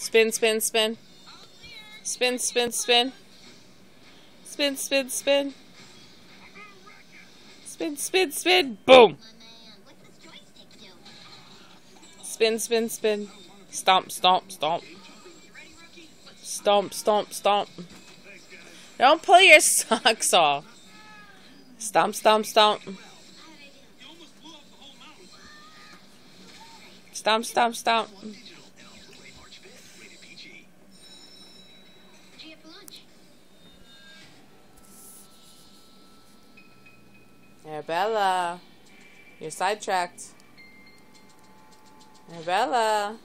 Spin, spin, spin. Spin, spin, spin. Spin, spin, spin. Spin, spin, spin. Boom! Spin, spin, spin. Stomp, stomp, stomp. Stomp, stomp, stomp. Don't pull your socks off. Stomp, stomp, stomp. Stomp, stomp, stomp. Arabella, you're sidetracked. Arabella.